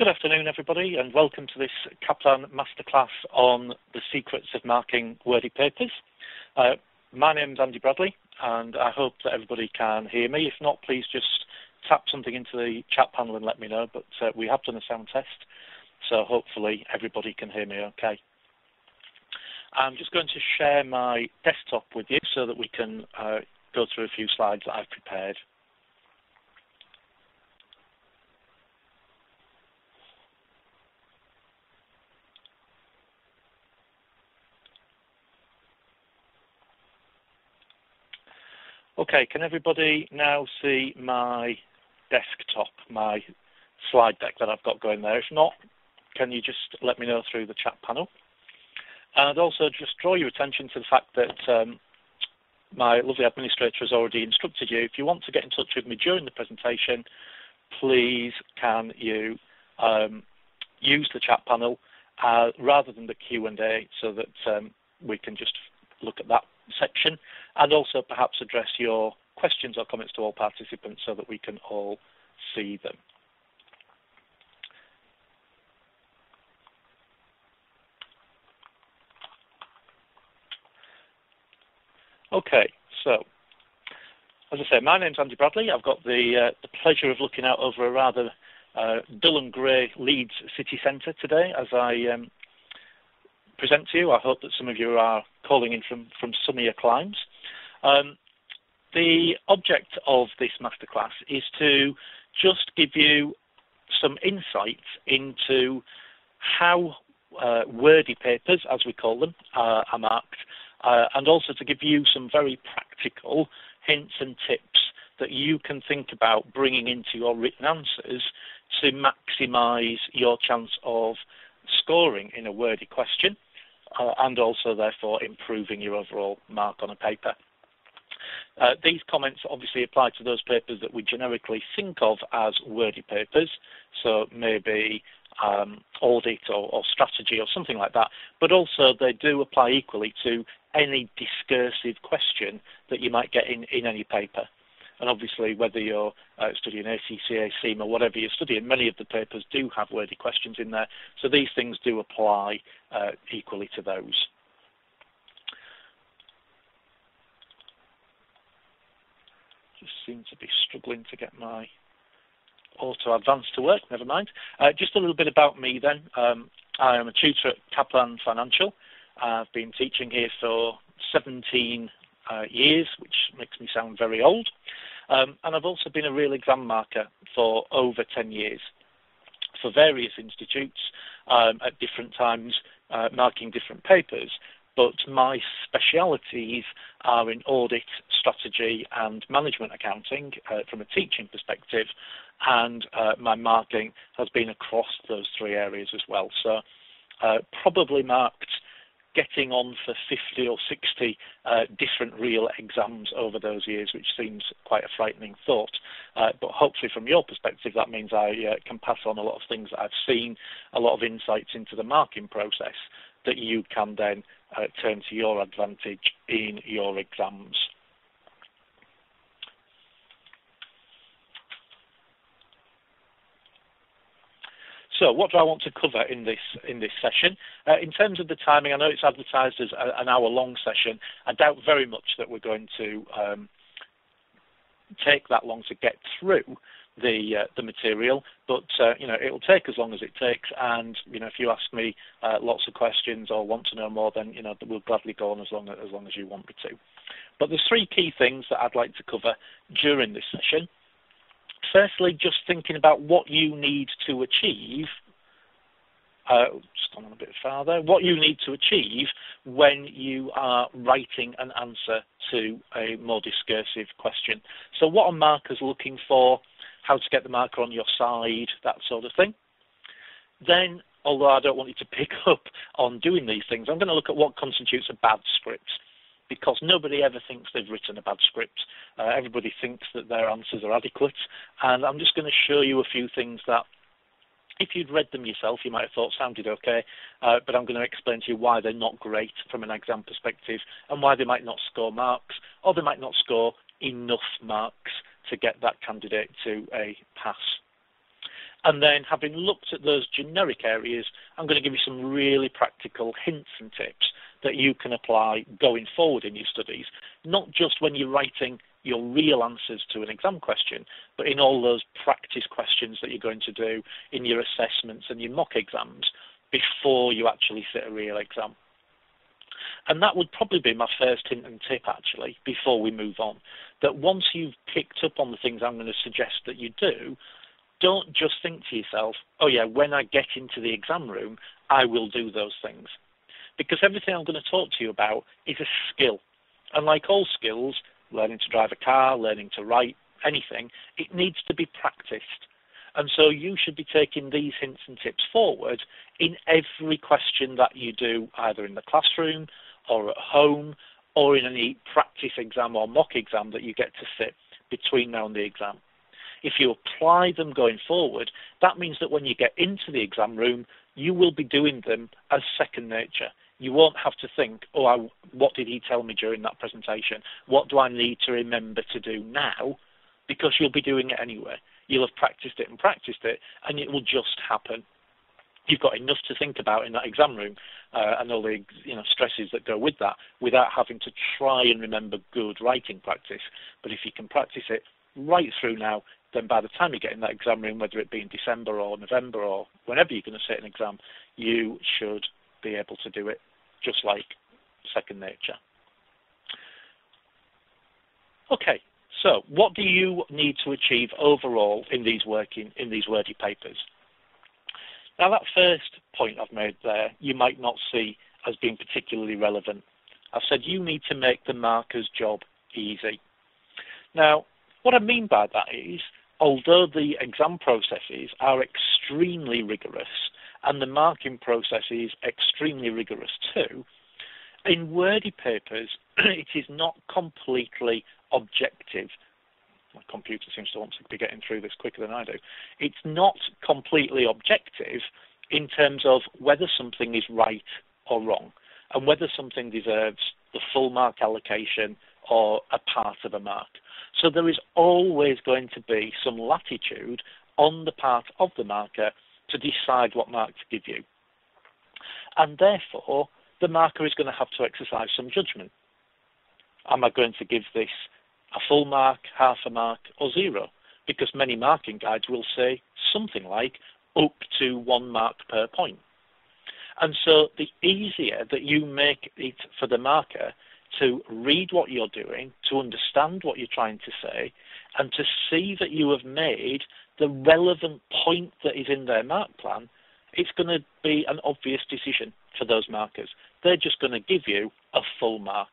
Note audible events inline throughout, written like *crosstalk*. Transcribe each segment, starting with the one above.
Good afternoon, everybody, and welcome to this Kaplan Masterclass on the secrets of marking wordy papers. Uh, my name is Andy Bradley, and I hope that everybody can hear me. If not, please just tap something into the chat panel and let me know. But uh, we have done a sound test, so hopefully everybody can hear me okay. I'm just going to share my desktop with you so that we can uh, go through a few slides that I've prepared. Okay, can everybody now see my desktop, my slide deck that I've got going there? If not, can you just let me know through the chat panel? And I'd also just draw your attention to the fact that um, my lovely administrator has already instructed you. If you want to get in touch with me during the presentation, please can you um, use the chat panel uh, rather than the Q&A so that um, we can just look at that section and also perhaps address your questions or comments to all participants so that we can all see them. Okay, so as I say, my name's Andy Bradley. I've got the, uh, the pleasure of looking out over a rather uh, dull and grey Leeds city centre today as I um, present to you. I hope that some of you are calling in from, from sunnier climes. Um, the object of this masterclass is to just give you some insights into how uh, wordy papers, as we call them, uh, are marked, uh, and also to give you some very practical hints and tips that you can think about bringing into your written answers to maximise your chance of scoring in a wordy question uh, and also therefore improving your overall mark on a paper. Uh, these comments obviously apply to those papers that we generically think of as wordy papers, so maybe um, audit or, or, strategy or something like that, but also they do apply equally to any discursive question that you might get in, in any paper. And obviously, whether you're uh, studying ACCA, or whatever you're studying, many of the papers do have wordy questions in there. So these things do apply uh, equally to those. Just seem to be struggling to get my auto advance to work, never mind. Uh, just a little bit about me then. Um, I am a tutor at Kaplan Financial. I've been teaching here for 17 uh, years, which makes me sound very old. Um, and I've also been a real exam marker for over 10 years for various institutes um, at different times, uh, marking different papers. But my specialities are in audit, strategy, and management accounting uh, from a teaching perspective, and uh, my marking has been across those three areas as well. So, uh, probably marked getting on for 50 or 60 uh, different real exams over those years, which seems quite a frightening thought. Uh, but hopefully, from your perspective, that means I uh, can pass on a lot of things that I've seen, a lot of insights into the marking process that you can then uh, turn to your advantage in your exams. So what do I want to cover in this in this session? Uh, in terms of the timing, I know it's advertised as a, an hour-long session. I doubt very much that we're going to um, take that long to get through the uh, the material, but uh, you know it'll take as long as it takes. And you know if you ask me uh, lots of questions or want to know more, then you know we'll gladly go on as long as, as long as you want me to. But there's three key things that I'd like to cover during this session firstly, just thinking about what you need to achieve. Uh, just on a bit farther, what you need to achieve when you are writing an answer to a more discursive question. So, what are markers looking for? How to get the marker on your side, that sort of thing. Then, although I don't want you to *laughs* pick up on doing these things, I'm going to look at what constitutes a bad script because nobody ever thinks they've written a bad script. Uh, everybody thinks that their answers are adequate, and I'm just going to show you a few things that if you'd read them yourself, you might have thought sounded okay, uh, but I'm going to explain to you why they're not great from an exam perspective and why they might not score marks or they might not score enough marks to get that candidate to a pass. And then having looked at those generic areas, I'm going to give you some really practical hints and tips that you can apply going forward in your studies, not just when you're writing your real answers to an exam question, but in all those practice questions that you're going to do in your assessments and your mock exams before you actually sit a real exam. And that would probably be my first hint and tip, actually, before we move on. That once you've picked up on the things I'm going to suggest that you do, don't just think to yourself, oh, yeah, when I get into the exam room, I will do those things. Because everything I'm going to talk to you about is a skill. And like all skills, learning to drive a car, learning to write, anything, it needs to be practiced. And so you should be taking these hints and tips forward in every question that you do, either in the classroom or at home or in any practice exam or mock exam that you get to sit between now and the exam. If you apply them going forward, that means that when you get into the exam room, you will be doing them as second nature. You won't have to think, oh, I, what did he tell me during that presentation? What do I need to remember to do now? Because you'll be doing it anyway. You'll have practiced it and practiced it, and it will just happen. You've got enough to think about in that exam room uh, and all the you know stresses that go with that, without having to try and remember good writing practice. But if you can practice it right through now, then by the time you get in that exam room, whether it be in December or November or whenever you're going to sit an exam, you should be able to do it just like second nature. Okay, so what do you need to achieve overall in these working in these wordy papers? Now that first point I've made there, you might not see as being particularly relevant. I've said you need to make the marker's job easy. Now, what I mean by that is, although the exam processes are extremely rigorous, and the marking process is extremely rigorous too. In wordy papers, *clears throat* it is not completely objective. My computer seems to want to be getting through this quicker than I do. It's not completely objective in terms of whether something is right or wrong, and whether something deserves the full mark allocation or a part of a mark. So there is always going to be some latitude on the part of the marker to decide what mark to give you. And therefore, the marker is going to have to exercise some judgment. Am I going to give this a full mark, half a mark, or zero? Because many marking guides will say something like up to one mark per point. And so the easier that you make it for the marker to read what you're doing, to understand what you're trying to say, and to see that you have made the relevant point that is in their mark plan, it's going to be an obvious decision for those markers. They're just going to give you a full mark.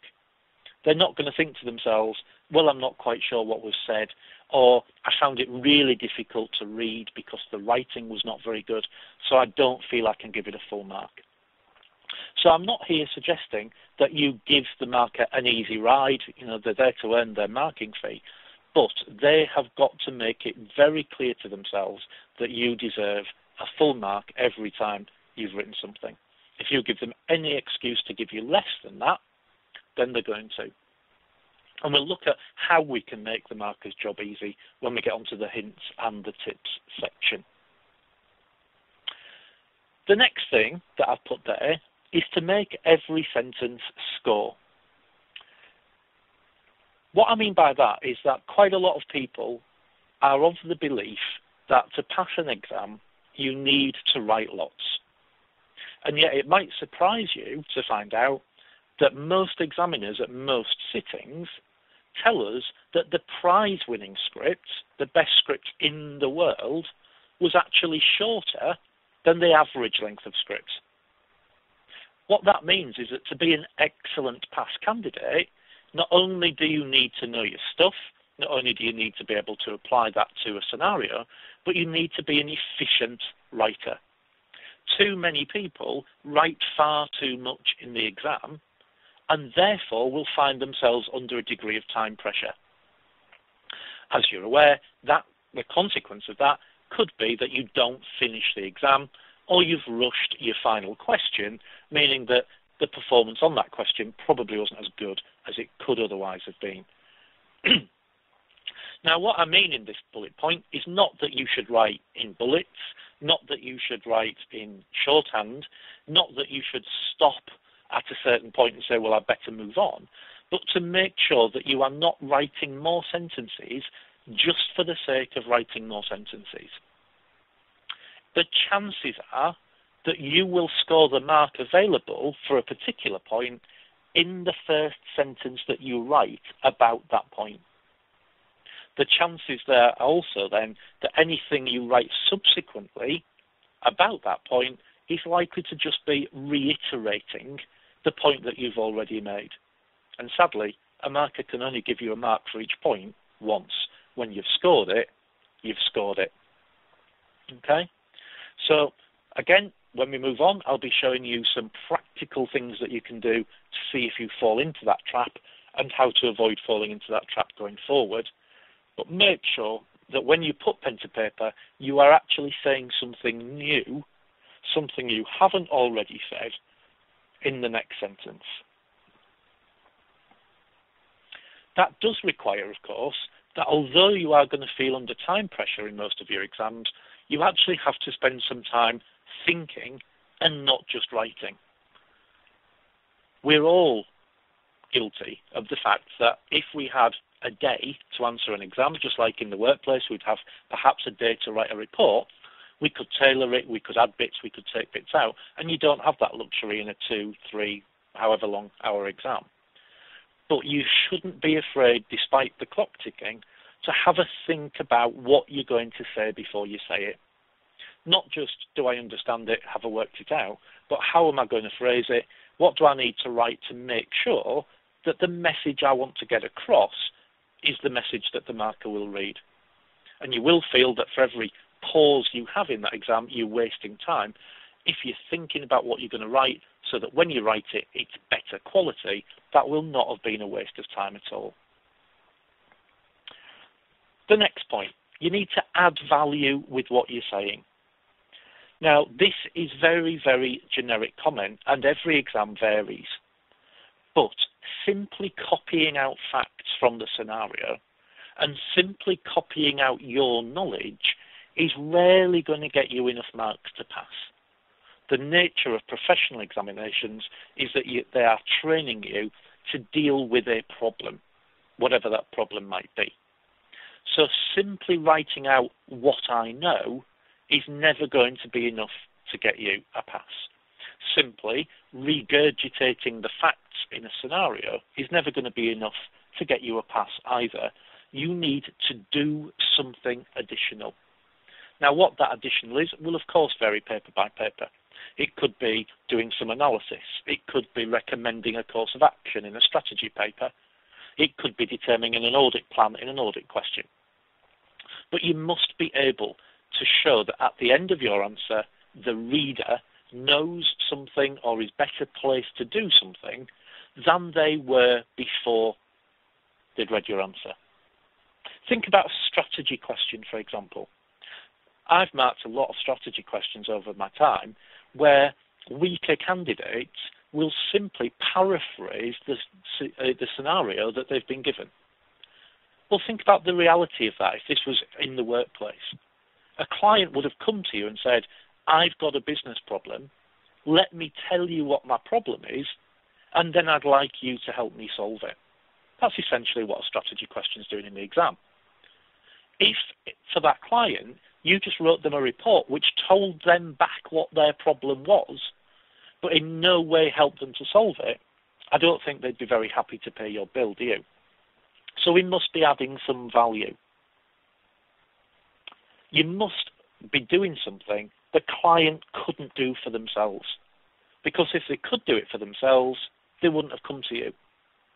They're not going to think to themselves, well, I'm not quite sure what was said, or I found it really difficult to read because the writing was not very good, so I don't feel I can give it a full mark. So I'm not here suggesting that you give the marker an easy ride. You know, they're there to earn their marking fee but they have got to make it very clear to themselves that you deserve a full mark every time you've written something. If you give them any excuse to give you less than that, then they're going to. And we'll look at how we can make the marker's job easy when we get onto the hints and the tips section. The next thing that I've put there is to make every sentence score. What I mean by that is that quite a lot of people are of the belief that to pass an exam, you need to write lots. And yet it might surprise you to find out that most examiners at most sittings tell us that the prize winning script, the best script in the world, was actually shorter than the average length of script. What that means is that to be an excellent pass candidate, not only do you need to know your stuff, not only do you need to be able to apply that to a scenario, but you need to be an efficient writer. Too many people write far too much in the exam and therefore will find themselves under a degree of time pressure. As you're aware, that the consequence of that could be that you don't finish the exam or you've rushed your final question, meaning that the performance on that question probably wasn't as good as it could otherwise have been. *clears throat* Now, what I mean in this bullet point is not that you should write in bullets, not that you should write in shorthand, not that you should stop at a certain point and say, well, I better move on, but to make sure that you are not writing more sentences just for the sake of writing more sentences. The chances are that you will score the mark available for a particular point in the first sentence that you write about that point. The chances there are also then that anything you write subsequently about that point is likely to just be reiterating the point that you've already made. And sadly, a marker can only give you a mark for each point once. When you've scored it, you've scored it. Okay? So, again, when we move on, I'll be showing you some practical things that you can do to see if you fall into that trap and how to avoid falling into that trap going forward. But make sure that when you put pen to paper, you are actually saying something new, something you haven't already said in the next sentence. That does require, of course, that although you are going to feel under time pressure in most of your exams, you actually have to spend some time thinking and not just writing. We're all guilty of the fact that if we had a day to answer an exam, just like in the workplace, we'd have perhaps a day to write a report. We could tailor it, we could add bits, we could take bits out, and you don't have that luxury in a two, three, however long hour exam. But you shouldn't be afraid, despite the clock ticking, to have a think about what you're going to say before you say it. Not just do I understand it, have I worked it out, but how am I going to phrase it? What do I need to write to make sure that the message I want to get across is the message that the marker will read. And you will feel that for every pause you have in that exam, you're wasting time. If you're thinking about what you're going to write so that when you write it, it's better quality, that will not have been a waste of time at all. The next point, you need to add value with what you're saying. Now, this is very, very generic comment, and every exam varies. But simply copying out facts from the scenario and simply copying out your knowledge is rarely going to get you enough marks to pass. The nature of professional examinations is that you, they are training you to deal with a problem, whatever that problem might be. So simply writing out what I know is never going to be enough to get you a pass. Simply regurgitating the facts in a scenario is never going to be enough to get you a pass either. You need to do something additional. Now, what that additional is will, of course, vary paper by paper. It could be doing some analysis. It could be recommending a course of action in a strategy paper. It could be determining an audit plan in an audit question. But you must be able to show that at the end of your answer, the reader knows something or is better placed to do something than they were before they'd read your answer. Think about a strategy question, for example. I've marked a lot of strategy questions over my time where weaker candidates will simply paraphrase the, uh, the scenario that they've been given. Well, think about the reality of that if this was in the workplace. A client would have come to you and said, I've got a business problem. Let me tell you what my problem is, and then I'd like you to help me solve it. That's essentially what a strategy question is doing in the exam. If, for that client, you just wrote them a report which told them back what their problem was, but in no way helped them to solve it, I don't think they'd be very happy to pay your bill, do you? So we must be adding some value. You must be doing something the client couldn't do for themselves. Because if they could do it for themselves, they wouldn't have come to you.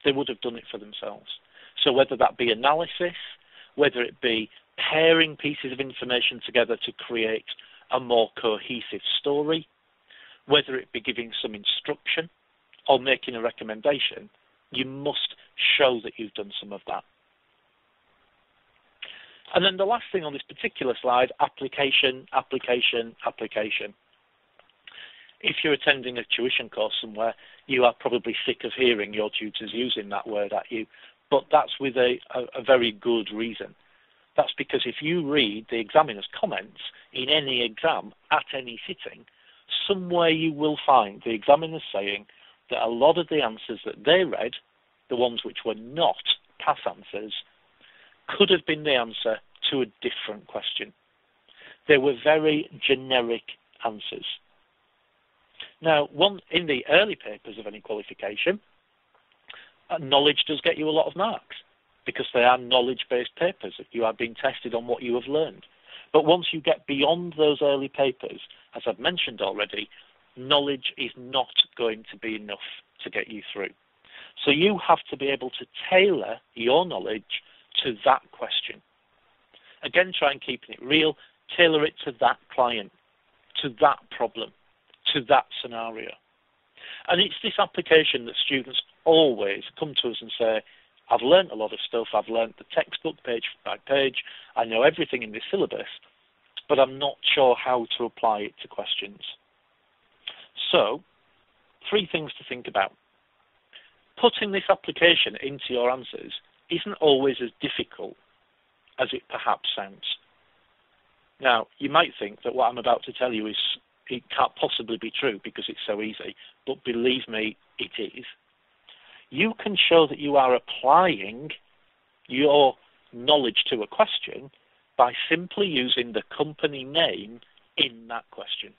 They would have done it for themselves. So whether that be analysis, whether it be pairing pieces of information together to create a more cohesive story, whether it be giving some instruction or making a recommendation, you must show that you've done some of that. And then the last thing on this particular slide, application, application, application. If you're attending a tuition course somewhere, you are probably sick of hearing your tutors using that word at you, but that's with a, a, a very good reason. That's because if you read the examiner's comments in any exam at any sitting, somewhere you will find the examiners saying that a lot of the answers that they read, the ones which were not pass answers, could have been the answer to a different question. They were very generic answers. Now, one in the early papers of any qualification, uh, knowledge does get you a lot of marks because they are knowledge-based papers. You are being tested on what you have learned. But once you get beyond those early papers, as I've mentioned already, knowledge is not going to be enough to get you through. So you have to be able to tailor your knowledge to that question. Again, try and keep it real, tailor it to that client, to that problem, to that scenario. And it's this application that students always come to us and say, I've learnt a lot of stuff, I've learnt the textbook page by page, I know everything in this syllabus, but I'm not sure how to apply it to questions. So, three things to think about. Putting this application into your answers isn't always as difficult as it perhaps sounds. Now, you might think that what I'm about to tell you is it can't possibly be true because it's so easy, but believe me, it is. You can show that you are applying your knowledge to a question by simply using the company name in that question.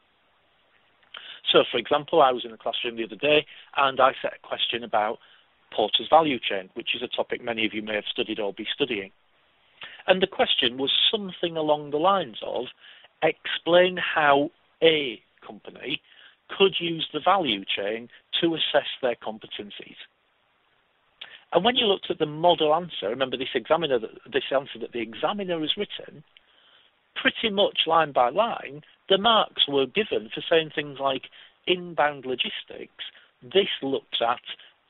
So, for example, I was in a classroom the other day and I set a question about Porter's value chain, which is a topic many of you may have studied or be studying. And the question was something along the lines of explain how a company could use the value chain to assess their competencies. And when you looked at the model answer, remember this examiner, this answer that the examiner has written, pretty much line by line, the marks were given for saying things like inbound logistics. This looks at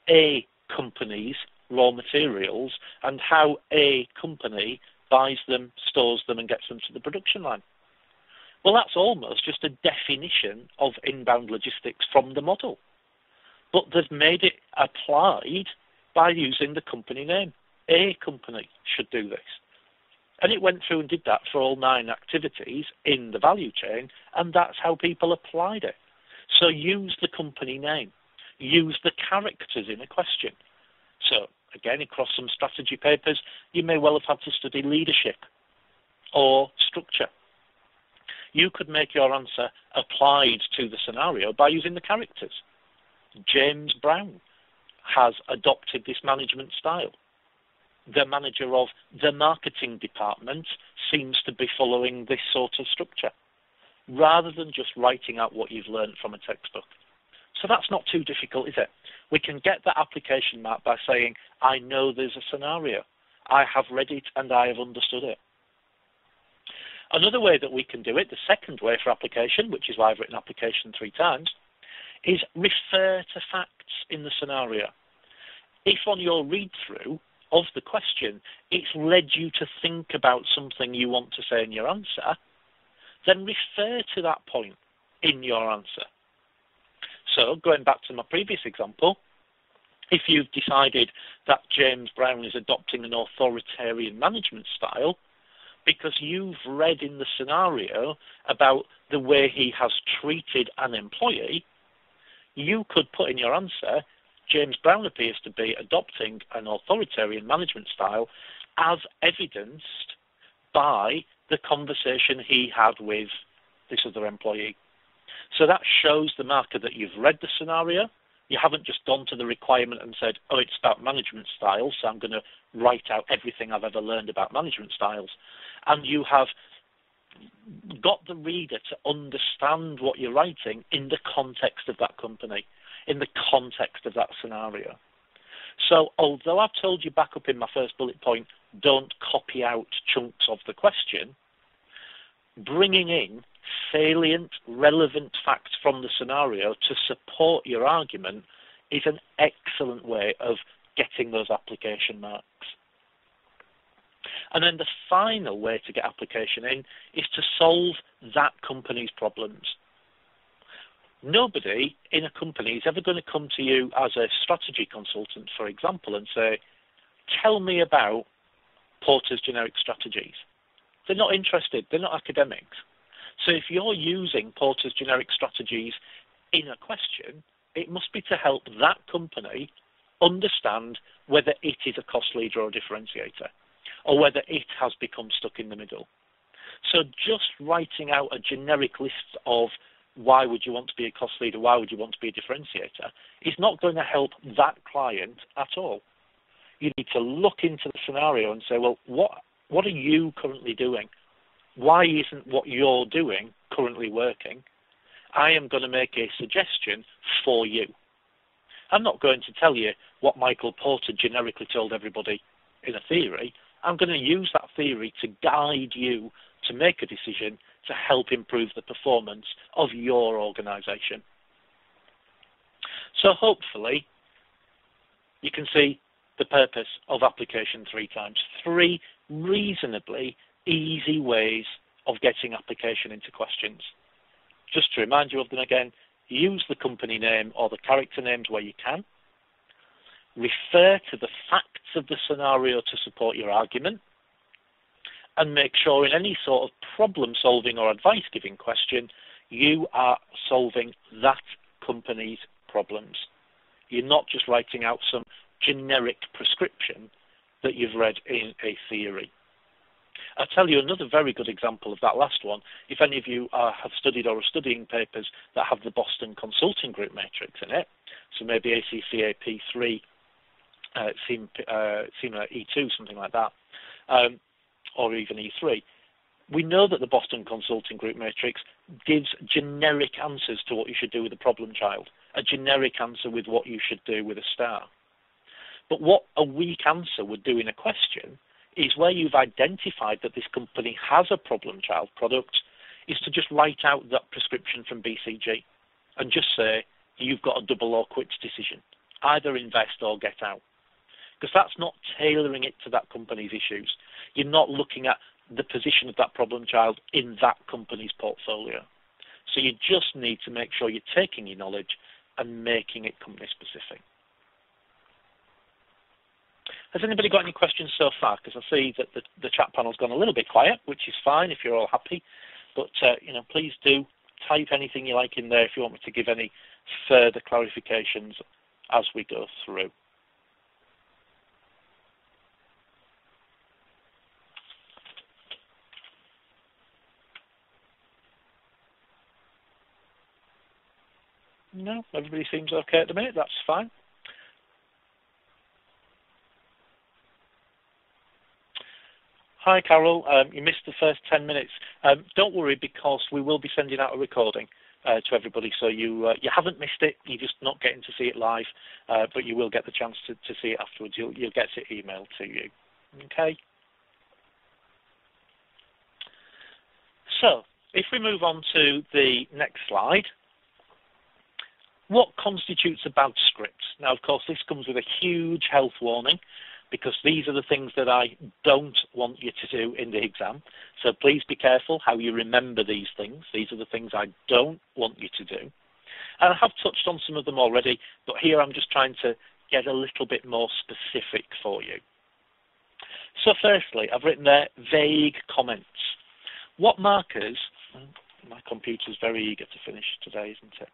a company's raw materials and how a company buys them, stores them, and gets them to the production line. Well, that's almost just a definition of inbound logistics from the model. But they've made it applied by using the company name. A company should do this. And it went through and did that for all nine activities in the value chain, and that's how people applied it. So use the company name, use the characters in a question. So, again, across some strategy papers, you may well have had to study leadership or structure. You could make your answer applied to the scenario by using the characters. James Brown has adopted this management style. The manager of the marketing department seems to be following this sort of structure, rather than just writing out what you've learned from a textbook. So that's not too difficult, is it? We can get that application map by saying, I know there's a scenario. I have read it and I have understood it. Another way that we can do it, the second way for application, which is why I've written application three times, is refer to facts in the scenario. If on your read through of the question it's led you to think about something you want to say in your answer, then refer to that point in your answer. So, going back to my previous example, if you've decided that James Brown is adopting an authoritarian management style, because you've read in the scenario about the way he has treated an employee, you could put in your answer, James Brown appears to be adopting an authoritarian management style as evidenced by the conversation he had with this other employee. So that shows the marker that you've read the scenario. You haven't just gone to the requirement and said, oh, it's about management styles, so I'm going to write out everything I've ever learned about management styles. And you have got the reader to understand what you're writing in the context of that company, in the context of that scenario. So, although I've told you back up in my first bullet point, don't copy out chunks of the question, bringing in salient, relevant facts from the scenario to support your argument is an excellent way of getting those application marks. And then the final way to get application in is to solve that company's problems. Nobody in a company is ever going to come to you as a strategy consultant, for example, and say, Tell me about Porter's generic strategies. They're not interested. They're not academics. So if you're using Porter's generic strategies in a question, it must be to help that company understand whether it is a cost leader or a differentiator, or whether it has become stuck in the middle. So just writing out a generic list of why would you want to be a cost leader, why would you want to be a differentiator, is not going to help that client at all. You need to look into the scenario and say, well, what what are you currently doing? Why isn't what you're doing currently working? I am going to make a suggestion for you. I'm not going to tell you what Michael Porter generically told everybody in a theory. I'm going to use that theory to guide you to make a decision to help improve the performance of your organization. So hopefully you can see the purpose of application three times. Three reasonably easy ways of getting application into questions. Just to remind you of them again, use the company name or the character names where you can. Refer to the facts of the scenario to support your argument. And make sure in any sort of problem solving or advice giving question, you are solving that company's problems. You're not just writing out some generic prescription that you've read in a theory. I'll tell you another very good example of that last one. If any of you uh, have studied or are studying papers that have the Boston Consulting Group matrix in it, so maybe ACCA P3, uh, CIMA, uh, E2, something like that, um, or even E3, we know that the Boston Consulting Group matrix gives generic answers to what you should do with a problem child, a generic answer with what you should do with a star. But what a weak answer would do in a question is where you've identified that this company has a problem child product, is to just write out that prescription from BCG and just say you've got a double or quits decision. Either invest or get out. Because that's not tailoring it to that company's issues. You're not looking at the position of that problem child in that company's portfolio. So you just need to make sure you're taking your knowledge and making it company specific. Has anybody got any questions so far? Because I see that the, the chat panel's gone a little bit quiet, which is fine if you're all happy. But uh, you know, please do type anything you like in there if you want me to give any further clarifications as we go through. No, everybody seems okay at the minute. That's fine. Hi, Carol. Um, you missed the first 10 minutes. Um, don't worry because we will be sending out a recording uh, to everybody. So you uh, you haven't missed it. You're just not getting to see it live, uh, but you will get the chance to, to see it afterwards. You'll, you'll get it emailed to you. Okay. So if we move on to the next slide, what constitutes a bad script? Now, of course, this comes with a huge health warning because these are the things that I don't want you to do in the exam. So please be careful how you remember these things. These are the things I don't want you to do. And I have touched on some of them already, but here I'm just trying to get a little bit more specific for you. So firstly, I've written there vague comments. What markers, hmm, my computer's very eager to finish today, isn't it?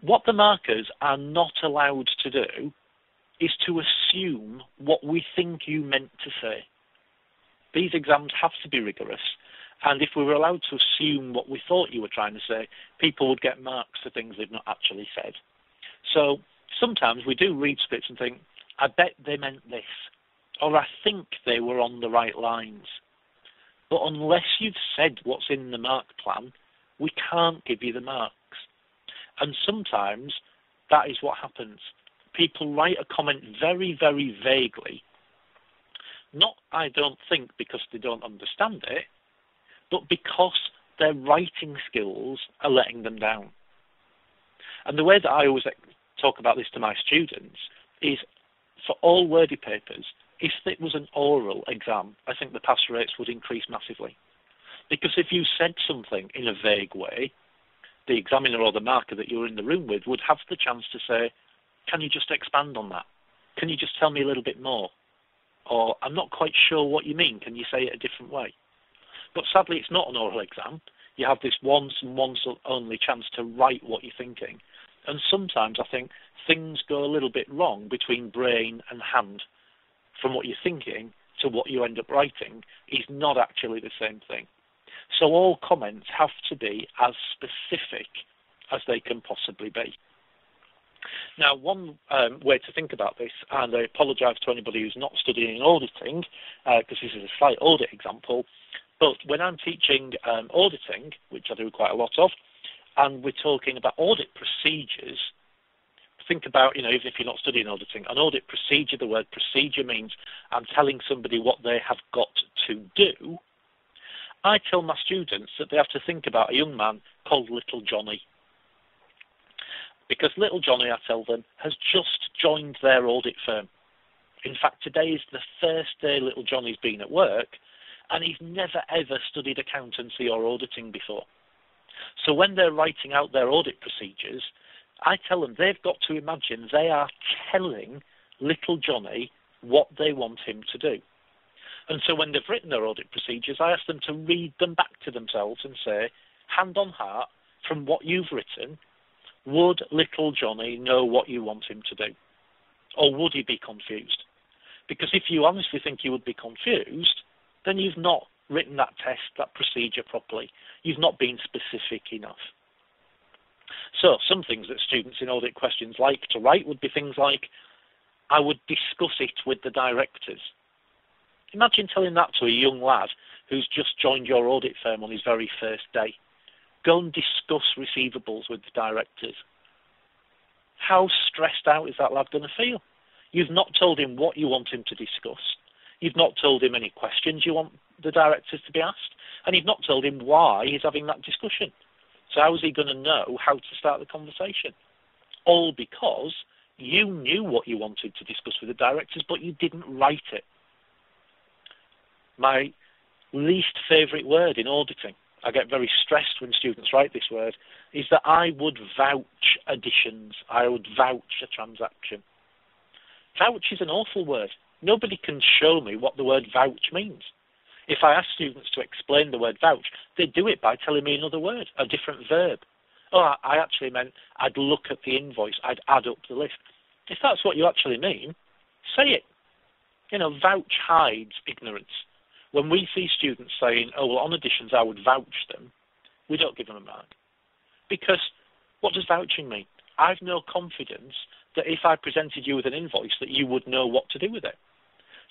What the markers are not allowed to do is to assume what we think you meant to say. These exams have to be rigorous, and if we were allowed to assume what we thought you were trying to say, people would get marks for things they've not actually said. So sometimes we do read scripts and think, I bet they meant this, or I think they were on the right lines. But unless you've said what's in the mark plan, we can't give you the marks. And sometimes that is what happens people write a comment very, very vaguely. Not, I don't think, because they don't understand it, but because their writing skills are letting them down. And the way that I always talk about this to my students is for all wordy papers, if it was an oral exam, I think the pass rates would increase massively. Because if you said something in a vague way, the examiner or the marker that you were in the room with would have the chance to say, can you just expand on that? Can you just tell me a little bit more? or I'm not quite sure what you mean, can you say it a different way? But sadly, it's not an oral exam. You have this once and once only chance to write what you're thinking. And sometimes I think things go a little bit wrong between brain and hand. From what you're thinking to what you end up writing is not actually the same thing. So all comments have to be as specific as they can possibly be. Now, one um, way to think about this, and I apologise to anybody who's not studying auditing, because uh, this is a slight audit example, but when I'm teaching um, auditing, which I do quite a lot of, and we're talking about audit procedures, think about, you know, even if you're not studying auditing, an audit procedure, the word procedure means I'm telling somebody what they have got to do. I tell my students that they have to think about a young man called Little Johnny. Because Little Johnny, I tell them, has just joined their audit firm. In fact, today is the first day Little Johnny's been at work, and he's never ever studied accountancy or auditing before. So when they're writing out their audit procedures, I tell them they've got to imagine they are telling little Johnny what they want him to do. And so when they've written their audit procedures, I ask them to read them back to themselves and say, hand on heart, from what you've written, would little Johnny know what you want him to do? Or would he be confused? Because if you honestly think he would be confused, then you've not written that test, that procedure properly. You've not been specific enough. So some things that students in audit questions like to write would be things like, I would discuss it with the directors. Imagine telling that to a young lad who's just joined your audit firm on his very first day. Go and discuss receivables with the directors. How stressed out is that lad going to feel? You've not told him what you want him to discuss. You've not told him any questions you want the directors to be asked, and you've not told him why he's having that discussion. So how is he going to know how to start the conversation? All because you knew what you wanted to discuss with the directors, but you didn't write it. My least favourite word in auditing, I get very stressed when students write this word, is that I would vouch additions. I would vouch a transaction. Vouch is an awful word. Nobody can show me what the word vouch means. If I ask students to explain the word vouch, they do it by telling me another word, a different verb. Oh, I actually meant I'd look at the invoice, I'd add up the list. If that's what you actually mean, say it. You know, vouch hides ignorance. When we see students saying, oh, well, on additions I would vouch them, we don't give them a mark. Because what does vouching mean? I've no confidence that if I presented you with an invoice that you would know what to do with it.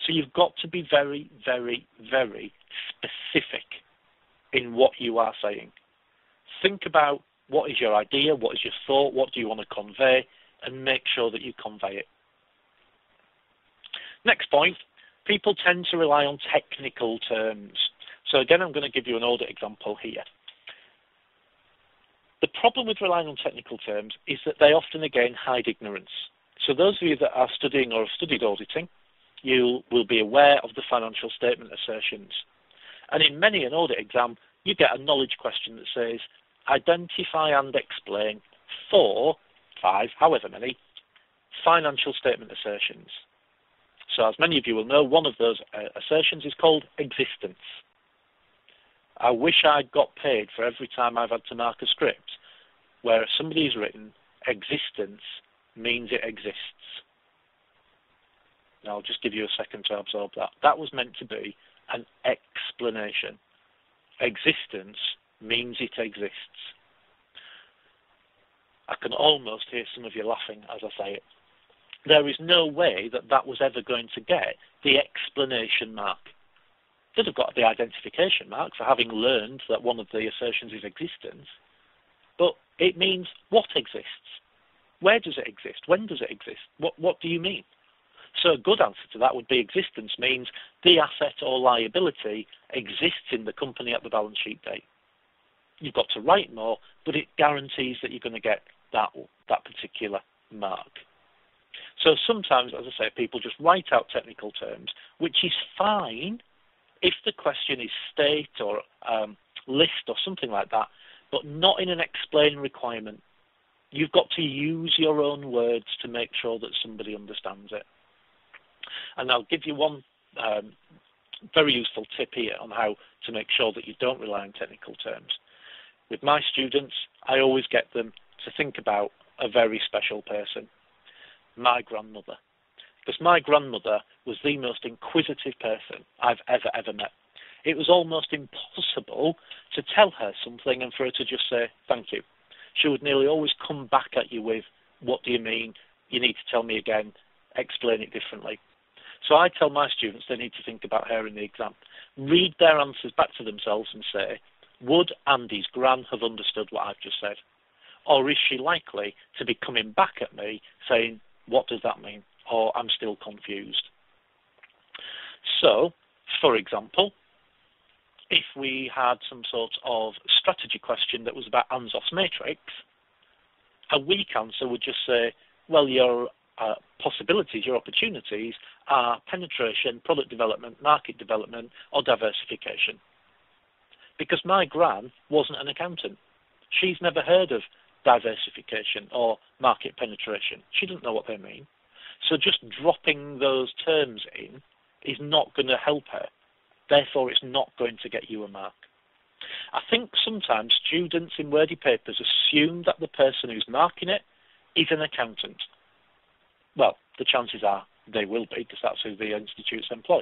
So you've got to be very, very, very specific in what you are saying. Think about what is your idea, what is your thought, what do you want to convey, and make sure that you convey it. Next point, people tend to rely on technical terms. So again, I'm going to give you an audit example here. The problem with relying on technical terms is that they often again hide ignorance. So those of you that are studying or have studied auditing, you will be aware of the financial statement assertions. And in many an audit exam, you get a knowledge question that says, identify and explain four, five, however many, financial statement assertions. So as many of you will know, one of those uh, assertions is called existence. I wish I'd got paid for every time I've had to mark a script where somebody's written existence means it exists. Now I'll just give you a second to absorb that. That was meant to be an explanation. Existence means it exists. I can almost hear some of you laughing as I say it. There is no way that that was ever going to get the explanation mark. It would have got the identification mark for having learned that one of the assertions is existence, but it means what exists. Where does it exist? When does it exist? What, what do you mean? So a good answer to that would be existence means the asset or liability exists in the company at the balance sheet date. You've got to write more, but it guarantees that you're going to get that, that particular mark. So sometimes, as I say, people just write out technical terms, which is fine if the question is state or um, list or something like that, but not in an explain requirement. You've got to use your own words to make sure that somebody understands it. And I'll give you one um, very useful tip here on how to make sure that you don't rely on technical terms. With my students, I always get them to think about a very special person, my grandmother. Because my grandmother was the most inquisitive person I've ever, ever met. It was almost impossible to tell her something and for her to just say, thank you. She would nearly always come back at you with, what do you mean? You need to tell me again, explain it differently. So I tell my students they need to think about her in the exam. Read their answers back to themselves and say, would Andy's gran have understood what I've just said? Or is she likely to be coming back at me saying, what does that mean? Or I'm still confused. So, for example, if we had some sort of strategy question that was about Ansoff's matrix, a weak answer would just say, well, your uh, possibilities, your opportunities are penetration, product development, market development, or diversification. Because my gran wasn't an accountant. She's never heard of diversification or market penetration. She doesn't know what they mean. So just dropping those terms in is not going to help her. Therefore, it's not going to get you a mark. I think sometimes students in wordy papers assume that the person who's marking it is an accountant. Well, the chances are they will be because that's who the institutes employ.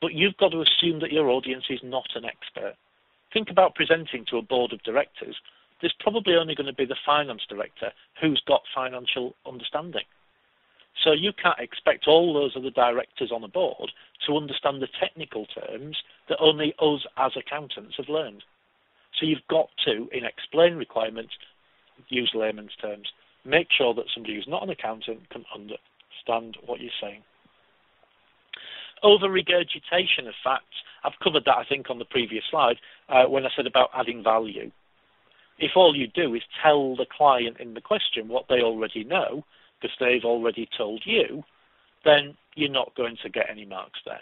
But you've got to assume that your audience is not an expert. Think about presenting to a board of directors. There's probably only going to be the finance director who's got financial understanding. So you can't expect all those other directors on the board to understand the technical terms that only us as accountants have learned. So you've got to, in explain requirements, use layman's terms. Make sure that somebody who's not an accountant can understand what you're saying. Over regurgitation of facts, I've covered that I think on the previous slide uh, when I said about adding value. If all you do is tell the client in the question what they already know, because they've already told you, then you're not going to get any marks there.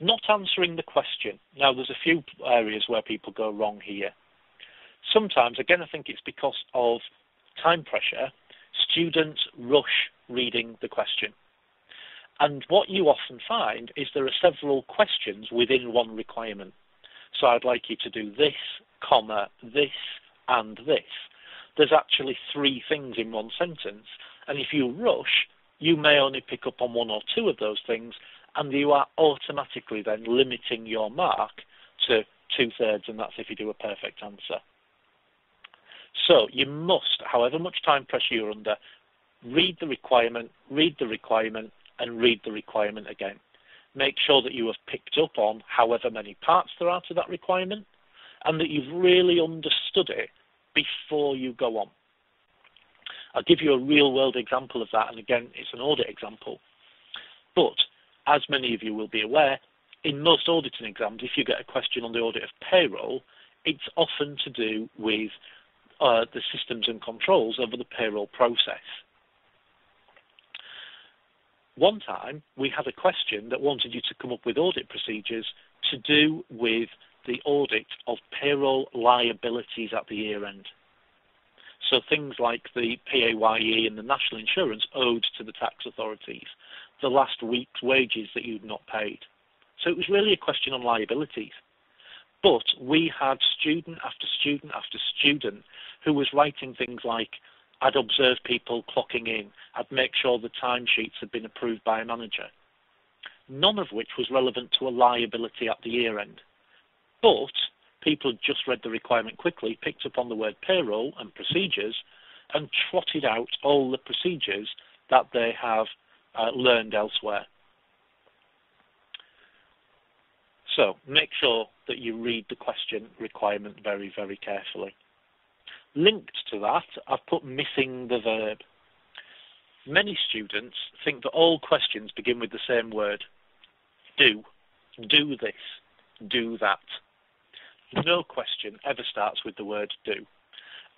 Not answering the question. Now, there's a few areas where people go wrong here. Sometimes, again, I think it's because of time pressure, students rush reading the question. And what you often find is there are several questions within one requirement. So I'd like you to do this, comma, this, and this there's actually three things in one sentence. And if you rush, you may only pick up on one or two of those things, and you are automatically then limiting your mark to two thirds, and that's if you do a perfect answer. So you must, however much time pressure you're under, read the requirement, read the requirement, and read the requirement again. Make sure that you have picked up on however many parts there are to that requirement, and that you've really understood it before you go on. I'll give you a real world example of that, and again, it's an audit example. But as many of you will be aware, in most auditing exams, if you get a question on the audit of payroll, it's often to do with uh, the systems and controls over the payroll process. One time, we had a question that wanted you to come up with audit procedures to do with the audit of payroll liabilities at the year end. So things like the PAYE and the national insurance owed to the tax authorities, the last week's wages that you'd not paid. So it was really a question on liabilities. But we had student after student after student who was writing things like, I'd observe people clocking in, I'd make sure the timesheets had been approved by a manager. None of which was relevant to a liability at the year end. But people had just read the requirement quickly, picked up on the word payroll and procedures, and trotted out all the procedures that they have uh, learned elsewhere. So make sure that you read the question requirement very, very carefully. Linked to that, I've put missing the verb. Many students think that all questions begin with the same word. Do. Do this. Do that no question ever starts with the word do.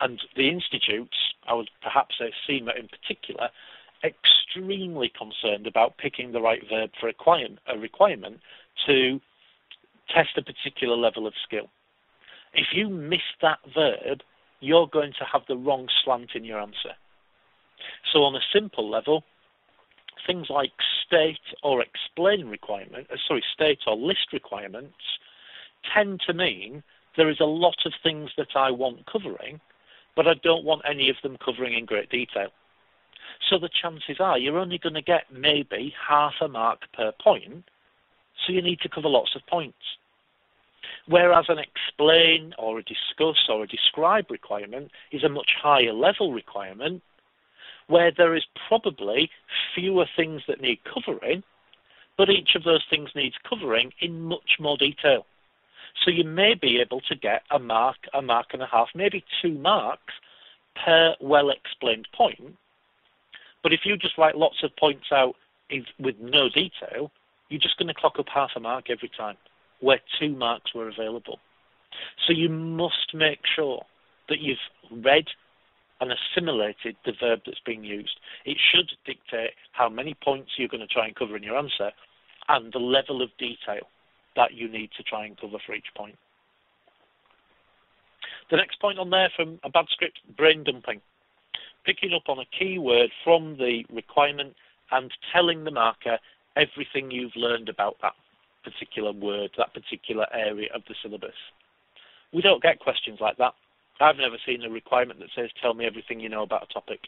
And the institutes, I would perhaps say CIMA in particular, extremely concerned about picking the right verb for a requirement to test a particular level of skill. If you miss that verb, you're going to have the wrong slant in your answer. So on a simple level, things like state or explain requirement, uh, sorry, state or list requirements tend to mean there is a lot of things that I want covering, but I don't want any of them covering in great detail. So the chances are you're only going to get maybe half a mark per point, so you need to cover lots of points. Whereas an explain or a discuss or a describe requirement is a much higher level requirement where there is probably fewer things that need covering, but each of those things needs covering in much more detail. So you may be able to get a mark, a mark and a half, maybe two marks per well explained point. But if you just write lots of points out with no detail, you're just going to clock up half a mark every time where two marks were available. So you must make sure that you've read and assimilated the verb that's being used. It should dictate how many points you're going to try and cover in your answer and the level of detail that you need to try and cover for each point. The next point on there from a bad script, brain dumping. Picking up on a key word from the requirement and telling the marker everything you've learned about that particular word, that particular area of the syllabus. We don't get questions like that. I've never seen a requirement that says, tell me everything you know about a topic.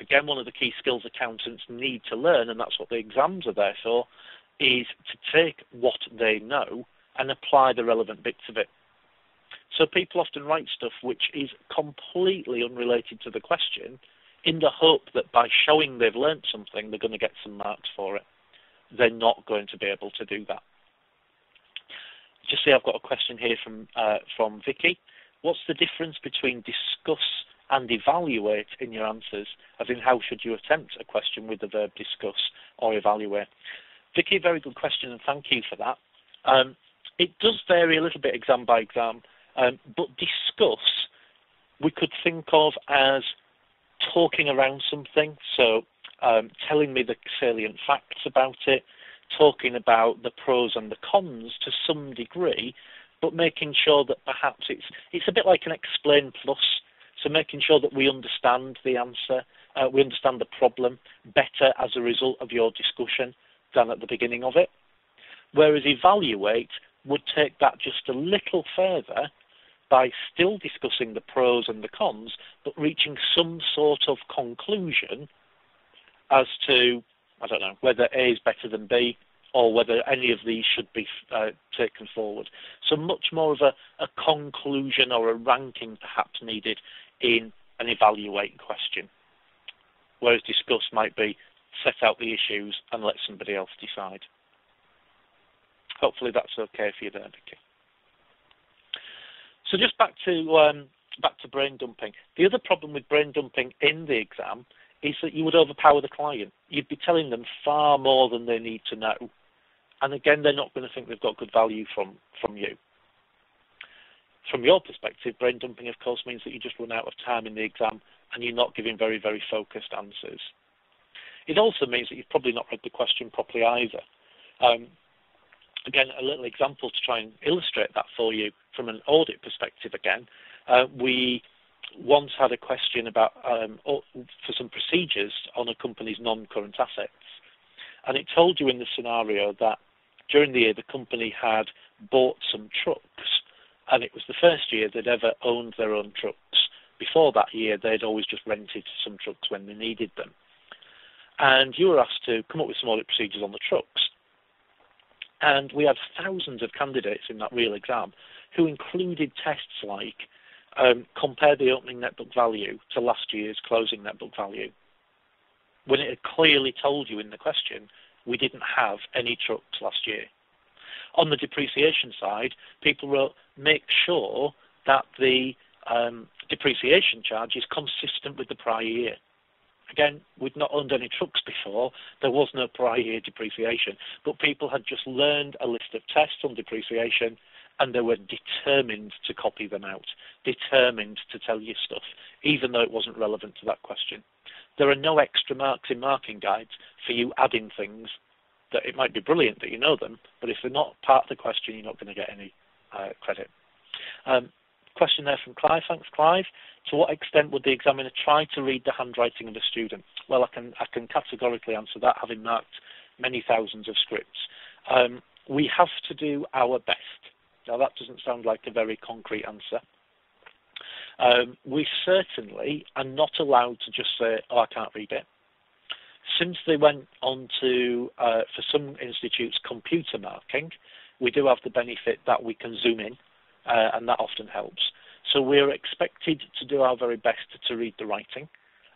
Again, one of the key skills accountants need to learn, and that's what the exams are there for, is to take what they know and apply the relevant bits of it. So people often write stuff which is completely unrelated to the question in the hope that by showing they've learnt something, they're going to get some marks for it. They're not going to be able to do that. Just see, I've got a question here from uh, from Vicky. What's the difference between discuss and evaluate in your answers? As in, how should you attempt a question with the verb discuss or evaluate? Vicky, very good question, and thank you for that. Um, it does vary a little bit exam by exam, um, but discuss we could think of as talking around something. So um, telling me the salient facts about it, talking about the pros and the cons to some degree, but making sure that perhaps it's it's a bit like an explain plus. So making sure that we understand the answer, uh, we understand the problem better as a result of your discussion than at the beginning of it. Whereas evaluate would take that just a little further by still discussing the pros and the cons, but reaching some sort of conclusion as to, I don't know, whether A is better than B or whether any of these should be uh, taken forward. So much more of a, a conclusion or a ranking perhaps needed in an evaluate question. Whereas discuss might be set out the issues and let somebody else decide. Hopefully that's okay for you there, Vicky. So just back to um, back to brain dumping. The other problem with brain dumping in the exam is that you would overpower the client. You'd be telling them far more than they need to know. And again, they're not going to think they've got good value from, from you. From your perspective, brain dumping, of course, means that you just run out of time in the exam and you're not giving very, very focused answers. It also means that you've probably not read the question properly either. Um, again, a little example to try and illustrate that for you from an audit perspective again. Uh, we once had a question about um, for some procedures on a company's non-current assets, and it told you in the scenario that during the year the company had bought some trucks, and it was the first year they'd ever owned their own trucks. Before that year, they'd always just rented some trucks when they needed them. And you were asked to come up with some audit procedures on the trucks. And we had thousands of candidates in that real exam who included tests like um, compare the opening net book value to last year's closing net book value. When it had clearly told you in the question, we didn't have any trucks last year. On the depreciation side, people wrote, make sure that the um, depreciation charge is consistent with the prior year. Again, we'd not owned any trucks before. There was no prior year depreciation, but people had just learned a list of tests on depreciation and they were determined to copy them out, determined to tell you stuff, even though it wasn't relevant to that question. There are no extra marks in marking guides for you adding things that it might be brilliant that you know them, but if they're not part of the question, you're not going to get any uh, credit. Um, question there from Clive. Thanks, Clive. To what extent would the examiner try to read the handwriting of a student? Well, I can I can categorically answer that, having marked many thousands of scripts. Um, we have to do our best. Now that doesn't sound like a very concrete answer. Um, we certainly are not allowed to just say, "Oh, I can't read it." Since they went on to, uh, for some institutes, computer marking, we do have the benefit that we can zoom in, uh, and that often helps. So we're expected to do our very best to read the writing.